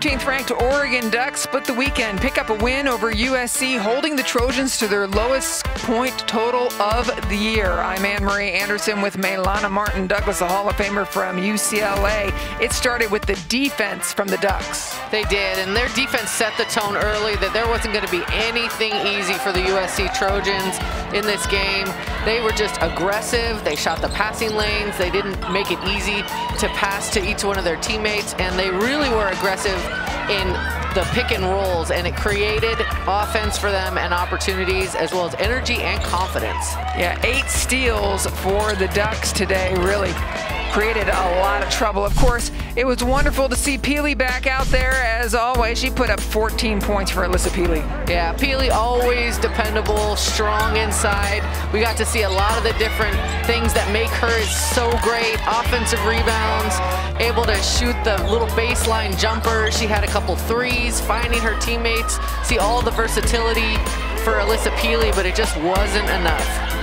13th ranked Oregon Ducks split the weekend, pick up a win over USC, holding the Trojans to their lowest point total of the year. I'm Anne Marie Anderson with Maylana Martin Douglas, a Hall of Famer from UCLA. It started with the defense from the Ducks. They did, and their defense set the tone early that there wasn't going to be anything easy for the USC Trojans in this game. They were just aggressive. They shot the passing lanes. They didn't make it easy to pass to each one of their teammates, and they really were aggressive in the pick and rolls, and it created offense for them and opportunities, as well as energy and confidence. Yeah, eight steals for the Ducks today, really created a lot of trouble. Of course, it was wonderful to see Pili back out there. As always, she put up 14 points for Alyssa Pili. Yeah, Pili always dependable, strong inside. We got to see a lot of the different things that make her so great. Offensive rebounds, able to shoot the little baseline jumper. She had a couple threes, finding her teammates. See all the versatility for Alyssa Pili, but it just wasn't enough.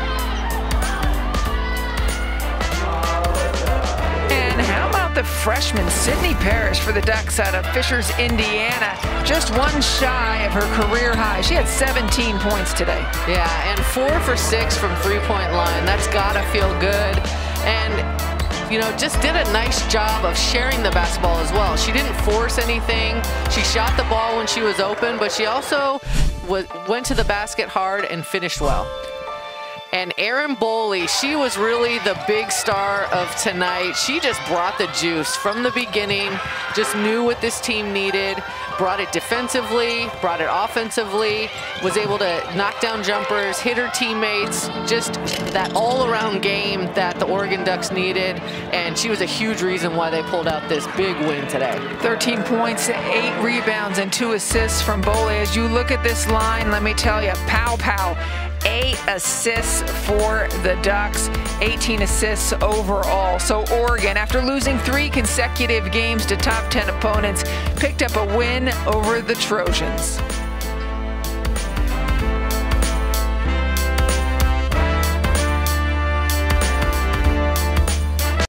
The freshman Sydney Parrish for the Ducks out of Fishers, Indiana. Just one shy of her career high. She had 17 points today. Yeah, and four for six from three-point line. That's got to feel good. And you know, just did a nice job of sharing the basketball as well. She didn't force anything. She shot the ball when she was open, but she also went to the basket hard and finished well. And Erin Boley, she was really the big star of tonight. She just brought the juice from the beginning, just knew what this team needed, brought it defensively, brought it offensively, was able to knock down jumpers, hit her teammates, just that all-around game that the Oregon Ducks needed. And she was a huge reason why they pulled out this big win today. 13 points, eight rebounds, and two assists from Boley. As you look at this line, let me tell you, Paopao eight assists for the Ducks, 18 assists overall. So Oregon, after losing three consecutive games to top 10 opponents, picked up a win over the Trojans.